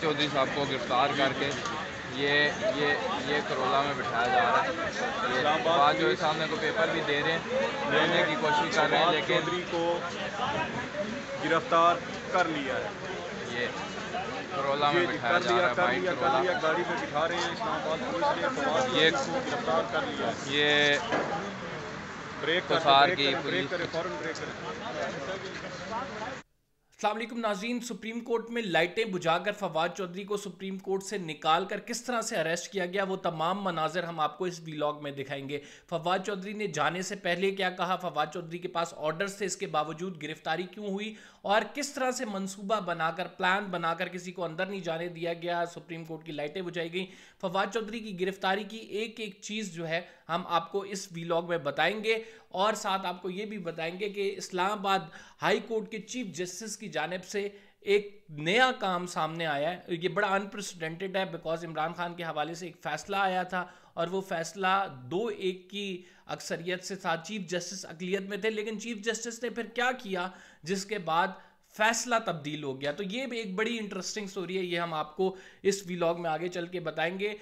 चौधरी साहब को गिरफ़्तार करके ये ये ये करोला में बिठाया जा रहा है। ये बाद जो सामने को पेपर भी दे रहे हैं लेने की कोशिश कर रहे हैं लेकिन चौधरी को गिरफ़्तार कर लिया है। ये करोला में बिठाया जा रहा है कर कर करोला गाड़ी में बिठा रहे हैं इस्लामाबाद पुलिस ने ये- गिरफ़्तार कर लिया है। ये ब्रेक कर कसार ब्रेक की करें ब्रेक पुलिस- अल्लाम नाजीन सुप्रीम कोर्ट में लाइटें बुझाकर फवाद चौधरी को सुप्रीम कोर्ट से निकाल कर किस तरह से अरेस्ट किया गया, वो तमाम मनाजिर हम आपको इस व्लॉग में दिखाएँगे। फवाद चौधरी ने जाने से पहले क्या कहा? फवाद चौधरी के पास ऑर्डर्स थे, इसके बावजूद गिरफ्तारी क्यों हुई? और किस तरह से मनसूबा बनाकर प्लान बनाकर किसी को अंदर नहीं जाने दिया गया? सुप्रीम कोर्ट की लाइटें बुझाई गई। फवाद चौधरी की गिरफ्तारी की एक एक चीज़ जो है, हम आपको इस व्लॉग में बताएँगे। और साथ आपको ये भी बताएँगे कि इस्लामाबाद हाई कोर्ट के चीफ जस्टिस की जानब से एक नया काम सामने आया है। ये बड़ा अनप्रेसिडेंटेड है बिकॉज़ इमरान खान के हवाले से एक फ़ैसला आया था और वो फैसला दो एक की अक्सरियत से था। चीफ जस्टिस अकलियत में थे, लेकिन चीफ जस्टिस ने फिर क्या किया? जिसके बाद फैसला तब्दील हो गया। तो ये भी एक बड़ी इंटरेस्टिंग स्टोरी है, ये हम आपको इस व्लॉग में आगे चल के बताएँगे।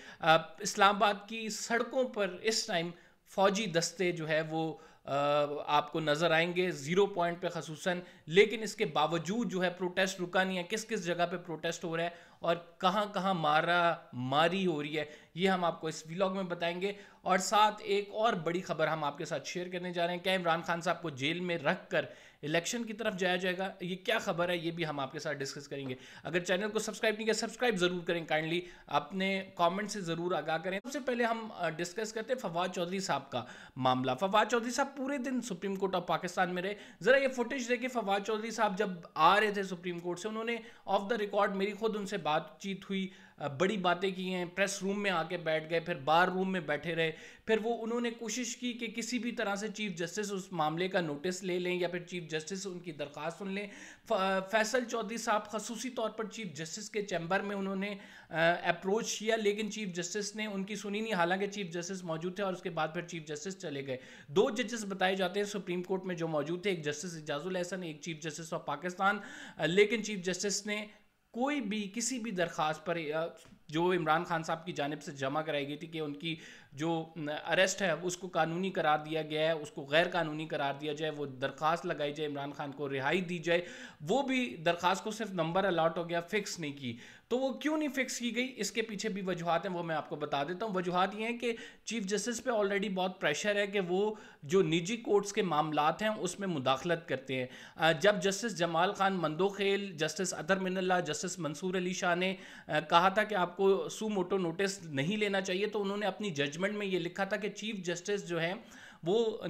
इस्लामाबाद की सड़कों पर इस टाइम फौजी दस्ते जो है वो आपको नज़र आएँगे ज़ीरो पॉइंट पे खसूस लेकिन इसके बावजूद जो है प्रोटेस्ट रुका नहीं है। किस किस जगह पे प्रोटेस्ट हो रहा है और कहाँ कहाँ मारा मारी हो रही है, ये हम आपको इस व्लॉग में बताएँगे। और साथ एक और बड़ी खबर हम आपके साथ शेयर करने जा रहे हैं। क्या इमरान खान साहब को जेल में रख कर इलेक्शन की तरफ़ जाया जाएगा। ये क्या खबर है, ये भी हम आपके साथ डिस्कस करेंगे। अगर चैनल को सब्सक्राइब नहीं किया, सब्सक्राइब ज़रूर करें काइंडली। अपने कमेंट से ज़रूर आगाह करें। सबसे पहले हम डिस्कस करते हैं फवाद चौधरी साहब का मामला। फवाद चौधरी साहब पूरे दिन सुप्रीम कोर्ट ऑफ़ पाकिस्तान में रहे। ज़रा ये फुटेज देखे फवाद चौधरी साहब जब आ रहे थे सुप्रीम कोर्ट से, उन्होंने ऑफ़ द रिकॉर्ड मेरी खुद उनसे बातचीत हुई बड़ी बातें की हैं। प्रेस रूम में आके बैठ गए, फिर बार रूम में बैठे रहे। फिर वो उन्होंने कोशिश की कि किसी भी तरह से चीफ जस्टिस उस मामले का नोटिस ले लें या फिर चीफ जस्टिस उनकी दरख्वास्त सुन लें। फैसल चौधरी साहब खसूसी तौर पर चीफ जस्टिस के चैम्बर में उन्होंने अप्रोच किया, लेकिन चीफ जस्टिस ने उनकी सुनी नहीं। हालाँकि चीफ जस्टिस मौजूद थे और उसके बाद फिर चीफ जस्टिस चले गए। दो जजेस बताए जाते हैं सुप्रीम कोर्ट में जो मौजूद थे। एक जस्टिस इजाजुल एहसन एक चीफ जस्टिस ऑफ़ पाकिस्तान लेकिन चीफ जस्टिस ने कोई भी, किसी भी दरख्वास्त पर जो इमरान खान साहब की जानब से जमा कराई गई थी कि उनकी जो अरेस्ट है, उसको कानूनी करार दिया गया है, उसको गैर कानूनी करार दिया जाए, वो दरख्वास्त लगाई जाए, इमरान खान को रिहाई दी जाए, वो भी दरख्वास्त को सिर्फ़ नंबर अलाट हो गया फिक्स नहीं की। तो वो क्यों नहीं फिक्स की गई? इसके पीछे भी वजूहत हैं, वो मैं आपको बता देता हूँ। वजूहत ये हैं कि चीफ जस्टिस पे ऑलरेडी बहुत प्रेशर है कि वो जो निजी कोर्ट्स के मामलात हैं, उसमें मुदाखलत करते हैं। जब justice Jamal Khan Mandokhel, justice Athar Minallah, justice Mansoor Ali Shah ने कहा था कि आपको सू मोटो नोटिस नहीं लेना चाहिए तो उन्होंने अपनी जजमेंट में ये लिखा था कि चीफ जस्टिस जो है, वो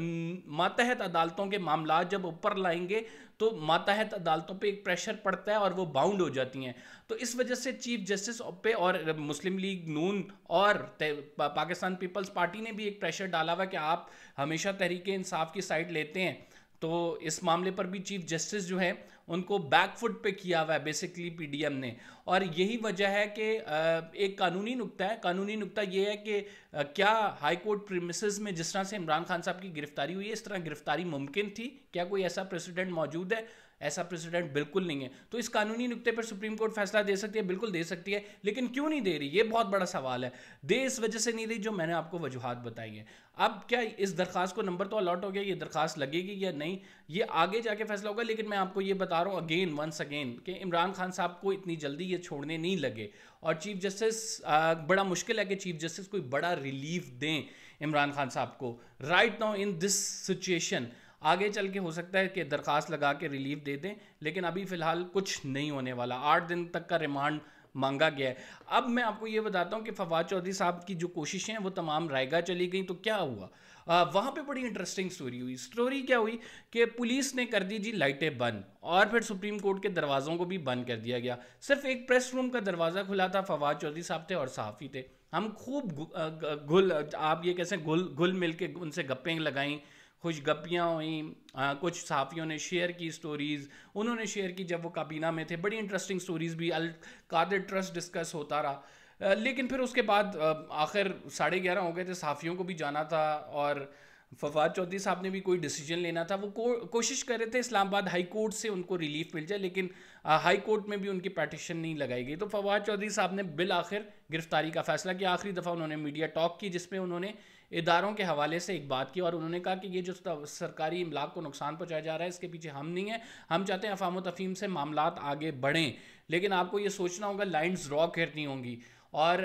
मातहत अदालतों के मामला जब ऊपर लाएँगे तो मातहत अदालतों पे एक प्रेशर पड़ता है और वो बाउंड हो जाती हैं। तो इस वजह से चीफ जस्टिस पे और मुस्लिम लीग नून और पाकिस्तान पीपल्स पार्टी ने भी एक प्रेशर डाला हुआ कि आप हमेशा तहरीक इंसाफ की साइड लेते हैं। तो इस मामले पर भी चीफ जस्टिस जो है उनको बैकफुट पे किया हुआ है बेसिकली पीडीएम ने। और यही वजह है कि एक कानूनी नुक्ता है। कानूनी नुक्ता ये है कि क्या हाई कोर्ट में जिस तरह से इमरान खान साहब की गिरफ्तारी हुई है, इस तरह गिरफ्तारी मुमकिन थी? क्या कोई ऐसा प्रेसिडेंट मौजूद है? ऐसा प्रेसिडेंट बिल्कुल नहीं है। तो इस कानूनी नुक्ते पर सुप्रीम कोर्ट फैसला दे सकती है, बिल्कुल दे सकती है, लेकिन क्यों नहीं दे रही? ये बहुत बड़ा सवाल है। दे इस वजह से नहीं रही जो मैंने आपको वजूहत बताई है। अब क्या इस दरखास्त को नंबर तो अलॉट हो गया, ये दरखास्त लगेगी या नहीं? ये आगे जाके फैसला होगा, लेकिन मैं आपको ये बता रहा हूँ अगेन वंस अगेन कि इमरान खान साहब को इतनी जल्दी ये छोड़ने नहीं लगे। और चीफ जस्टिस बड़ा मुश्किल है कि चीफ जस्टिस कोई बड़ा रिलीफ दें इमरान खान साहब को। Right now in this situation आगे चल के हो सकता है कि दरख्वास्त लगा के रिलीफ दे दें, लेकिन अभी फ़िलहाल कुछ नहीं होने वाला। आठ दिन तक का रिमांड मांगा गया है। अब मैं आपको ये बताता हूँ कि फवाद चौधरी साहब की जो कोशिशें हैं वो तमाम रायगा चली गई तो क्या हुआ? आ, वहाँ पे बड़ी इंटरेस्टिंग स्टोरी हुई। स्टोरी क्या हुई कि पुलिस ने कर दी जी लाइटें बंद और फिर सुप्रीम कोर्ट के दरवाज़ों को भी बंद कर दिया गया। सिर्फ़ एक प्रेस रूम का दरवाज़ा खुला था फवाद चौधरी साहब थे और सहाफ़ी थे। हम खूब घुल आप ये कैसे घुल घुल मिल के उनसे गप्पें लगाई खुश गप्पियाँ हुई आ, कुछ सहाफ़ियों ने शेयर की स्टोरीज़ उन्होंने शेयर की जब वो काबीना में थे। बड़ी इंटरेस्टिंग स्टोरीज़ भी अल कादिर ट्रस्ट डिस्कस होता रहा। आ, लेकिन फिर उसके बाद आखिर साढ़े ग्यारह हो गए थे सहाफ़ियों को भी जाना था और फवाद चौधरी साहब ने भी कोई डिसीज़न लेना था। वो को, कोशिश कर रहे थे इस्लामाबाद हाई कोर्ट से उनको रिलीफ मिल जाए लेकिन हाई कोर्ट में भी उनकी पटिशन नहीं लगाई गई। तो फवाद चौधरी साहब ने बिल आखिर गिरफ्तारी का फैसला किया। आखिरी दफ़ा उन्होंने मीडिया टॉक की, जिसमें उन्होंने इदारों के हवाले से एक बात की और उन्होंने कहा कि ये जो सरकारी इमलाक को नुकसान पहुँचाया जा रहा है, इसके पीछे हम नहीं हैं। हम चाहते हैं अफाम तफीम से मामला आगे बढ़ें। लेकिन आपको ये सोचना होगा लाइन्स ड्रॉ करनी होंगी। और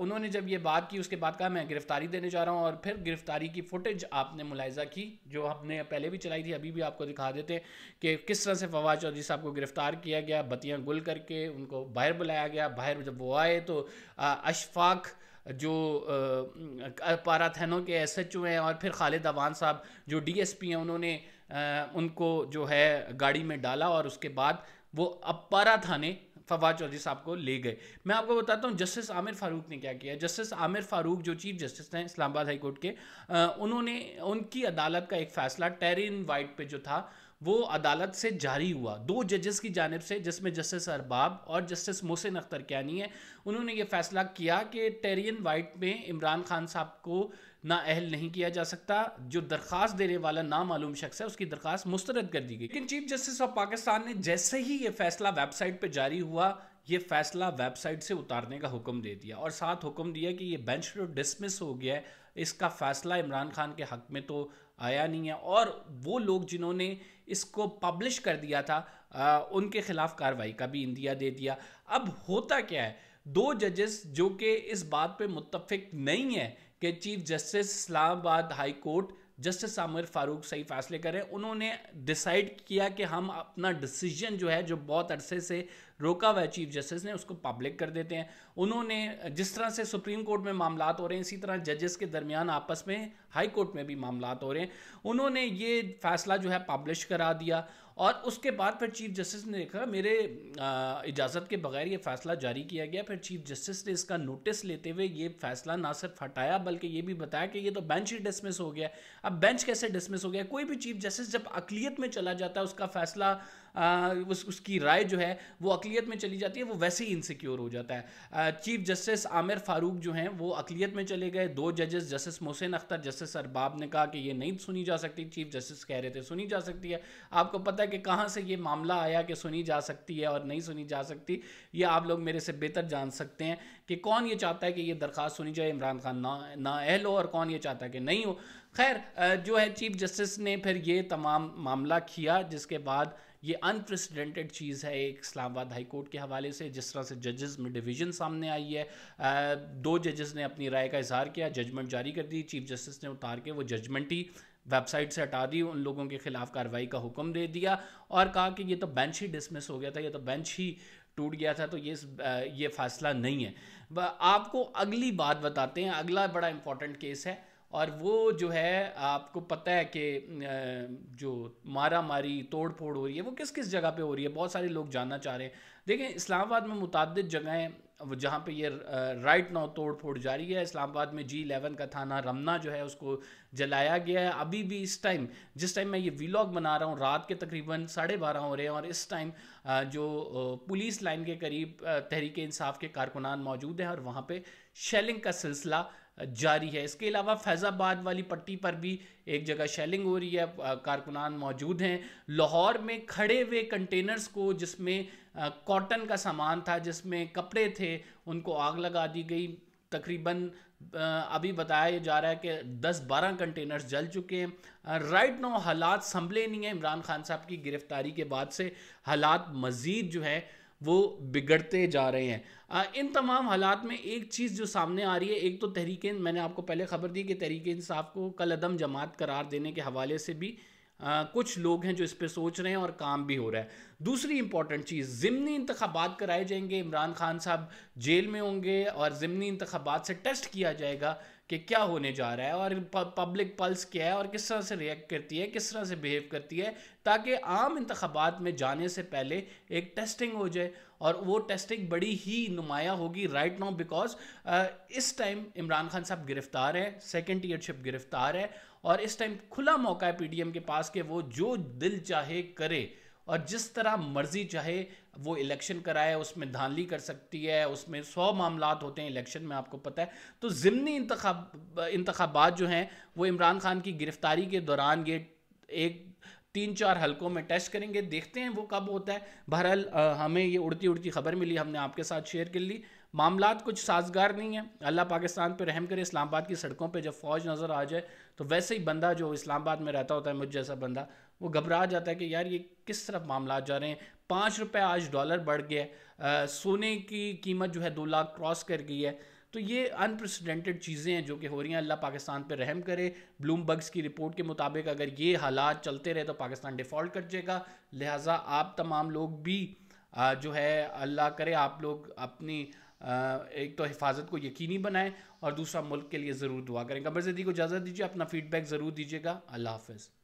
उन्होंने जब ये बात की उसके बाद कहा मैं गिरफ्तारी देने जा रहा हूँ। और फिर गिरफ्तारी की फुटेज आपने मुलायजा की जो हमने पहले भी चलाई थी अभी भी आपको दिखा देते कि किस तरह से फवाद चौधरी साहब को गिरफ़्तार किया गया बत्तियाँ गुल करके उनको बाहर बुलाया गया। बाहर जब वो आए तो अशफाक जो पाराथैनों के एस एच ओ हैं और फिर खालिद अवान साहब जो डी एस पी हैं उन्होंने आ, उनको जो है गाड़ी में डाला और उसके बाद वो अब पारा थाने फवाद चौधरी साहब को ले गए। मैं आपको बताता हूँ, जस्टिस आमिर फारूक ने क्या किया। जस्टिस आमिर फारूक, जो चीफ जस्टिस हैं इस्लामाबाद हाई कोर्ट के उन्होंने, उनकी अदालत का एक फ़ैसला टेरिन वाइट पे जो था वो अदालत से जारी हुआ। दो जजेस की जानब से, जिसमें जस्टिस अरबाब और जस्टिस मोहसिन अख्तर क्यानी है, उन्होंने ये फैसला किया कि टेरियन वाइट में इमरान खान साहब को ना अहल नहीं किया जा सकता। जो दरख्वास्त देने वाला नामालूम शख्स है, उसकी दरख्वास्त मुस्तरद कर दी गई। लेकिन चीफ जस्टिस ऑफ़ पाकिस्तान ने जैसे ही ये फैसला वेबसाइट पर जारी हुआ, ये फैसला वेबसाइट से उतारने का हुक्म दे दिया। और साथ हुक्म दिया कि ये बेंच डिसमिस हो गया है। इसका फैसला इमरान खान के हक में तो आया नहीं है। और वो लोग जिन्होंने इसको पब्लिश कर दिया था आ, उनके खिलाफ कार्रवाई का भी इंदिया दे दिया। अब होता क्या है? दो जजेस जो कि इस बात पे मुतफिक नहीं है कि chief justice Islamabad high court justice Aamir Farooq सही फैसले करें, उन्होंने डिसाइड किया कि हम अपना डिसीज़न जो है, जो बहुत अरसे से रोका हुआ चीफ जस्टिस ने, उसको पब्लिक कर देते हैं। उन्होंने जिस तरह से सुप्रीम कोर्ट में मामला हो रहे हैं, इसी तरह जजेस के दरमियान आपस में हाई कोर्ट में भी मामला हो रहे हैं। उन्होंने ये फैसला जो है पब्लिश करा दिया। और उसके बाद फिर चीफ जस्टिस ने देखा मेरे इजाज़त के बगैर ये फैसला जारी किया गया। फिर चीफ जस्टिस ने इसका नोटिस लेते हुए ये फैसला ना सिर्फ़ हटाया, बल्कि ये भी बताया कि ये तो बेंच ही डिसमिस हो गया। अब बेंच कैसे डिसमिस हो गया? कोई भी चीफ जस्टिस जब अकलीत में चला जाता है, उसका फैसला उस, उसकी राय जो है, वो अकलीत में चली जाती है, वो वैसे ही इनसिक्योर हो जाता है। चीफ जस्टिस आमिर फारूक जो हैं, वो अकलीत में चले गए। दो जजेस जस्टिस मोहसिन अख्तर जस्टिस अरबाब ने कहा कि ये नहीं सुनी जा सकती चीफ जस्टिस कह रहे थे, सुनी जा सकती है। आपको पता है कि कहाँ से ये मामला आया कि सुनी जा सकती है और नहीं सुनी जा सकती, ये आप लोग मेरे से बेहतर जान सकते हैं कि कौन ये चाहता है कि ये दरख्वास्त सुनी जाए, इमरान खान ना ना अहल हो और कौन ये चाहता है कि नहीं हो। खैर जो है चीफ जस्टिस ने फिर ये तमाम मामला किया, जिसके बाद ये अनप्रेसिडेंटेड चीज़ है एक इस्लामाबाद हाई कोर्ट के हवाले से जिस तरह से जजेस में डिवीज़न सामने आई है। आ, दो जजेस ने अपनी राय का इजहार किया जजमेंट जारी कर दी चीफ जस्टिस ने उतार के वो जजमेंट ही वेबसाइट से हटा दी उन लोगों के खिलाफ कार्रवाई का हुक्म दे दिया और कहा कि ये तो बेंच ही डिसमिस हो गया था ये तो बेंच ही टूट गया था तो ये ये फैसला नहीं है। आपको अगली बात बताते हैं अगला बड़ा इंपॉर्टेंट केस है। और वो जो है, आपको पता है कि जो मारा मारी तोड़ फोड़ हो रही है, वो किस किस जगह पे हो रही है? बहुत सारे लोग जानना चाह रहे हैं। देखें, इस्लामाबाद में मुतद जगहें जहाँ पे ये राइट नाउ तोड़ फोड़ जारी है, इस्लामाबाद में जी इलेवन का थाना रमना जो है, उसको जलाया गया है। अभी भी इस टाइम, जिस टाइम मैं ये वीलॉग बना रहा हूँ, रात के तकरीबन साढ़े बारह हो रहे हैं, और इस टाइम जो पुलिस लाइन के करीब तहरीक इंसाफ के कारकुनान मौजूद हैं, और वहाँ पर शेलिंग का सिलसिला जारी है। इसके अलावा फैज़ाबाद वाली पट्टी पर भी एक जगह शेलिंग हो रही है। कारकुनान मौजूद हैं। लाहौर में खड़े हुए कंटेनर्स को, जिसमें कॉटन का सामान था, जिसमें कपड़े थे, उनको आग लगा दी गई। तकरीबन अभी बताया जा रहा है कि 10-12 कंटेनर्स जल चुके हैं। राइट नो हालात संभले नहीं हैं। इमरान खान साहब की गिरफ्तारी के बाद से हालात मज़ीद जो है वो बिगड़ते जा रहे हैं। इन तमाम हालात में एक चीज़ जो सामने आ रही है एक तो तहरीक मैंने आपको पहले खबर दी कि तहरीक इंसाफ को कल अदम जमात करार देने के हवाले से भी आ, कुछ लोग हैं जो इस पर सोच रहे हैं और काम भी हो रहा है। दूसरी इंपॉर्टेंट चीज़ ज़मनी इंतबात कराए जाएँगे। इमरान खान साहब जेल में होंगे और ज़मनी इंतबात से टेस्ट किया जाएगा। कि क्या होने जा रहा है और पब्लिक पल्स क्या है और किस तरह से रिएक्ट करती है, किस तरह से बिहेव करती है, ताकि आम इंतबात में जाने से पहले एक टेस्टिंग हो जाए। और वो टेस्टिंग बड़ी ही नुमाया होगी राइट नाउ बिकॉज़ इस टाइम इमरान खान साहब गिरफ़्तार है सेकेंड ईयरशिप गिरफ़्तार है और इस टाइम खुला मौका है पीडीएम के पास कि वो जो दिल चाहे करे। और जिस तरह मर्ज़ी चाहे वो इलेक्शन कराए, उसमें धानली कर सकती है, उसमें सौ मामला होते हैं इलेक्शन में, आपको पता है। तो ज़मनी इंतबात जो हैं, वो इमरान खान की गिरफ्तारी के दौरान ये एक तीन चार हलकों में टेस्ट करेंगे, देखते हैं वो कब होता है। बहरहाल हमें ये उड़ती उड़ती खबर मिली, हमने आपके साथ शेयर कर ली। मामला कुछ साजगार नहीं है। अल्लाह पाकिस्तान पर रहम करे, इस्लामाबाद की सड़कों पर जब फ़ौज नज़र आ जाए तो वैसे ही बंदा जो इस्लामाबाद में रहता होता है, मुझ जैसा बंदा वो घबरा जाता है कि यार ये किस तरफ़ मामला जा रहे हैं। पाँच रुपये आज डॉलर बढ़ गया सोने की कीमत जो है दो लाख क्रॉस कर गई है। तो ये अनप्रेसिडेंटेड चीज़ें हैं जो कि हो रही हैं। अल्लाह पाकिस्तान पर रहम करे। ब्लूम बग्स की रिपोर्ट के मुताबिक अगर ये हालात चलते रहे तो पाकिस्तान डिफ़ॉल्ट कर जाएगा। लिहाजा आप तमाम लोग भी जो है, अल्लाह करे, आप लोग अपनी एक तो हिफाजत को यकीनी बनाएँ और दूसरा मुल्क के लिए ज़रूर दुआ करें। कबर जदी को इजाज़त दीजिए। अपना फीडबैक ज़रूर दीजिएगा। अल्लाह हाफ़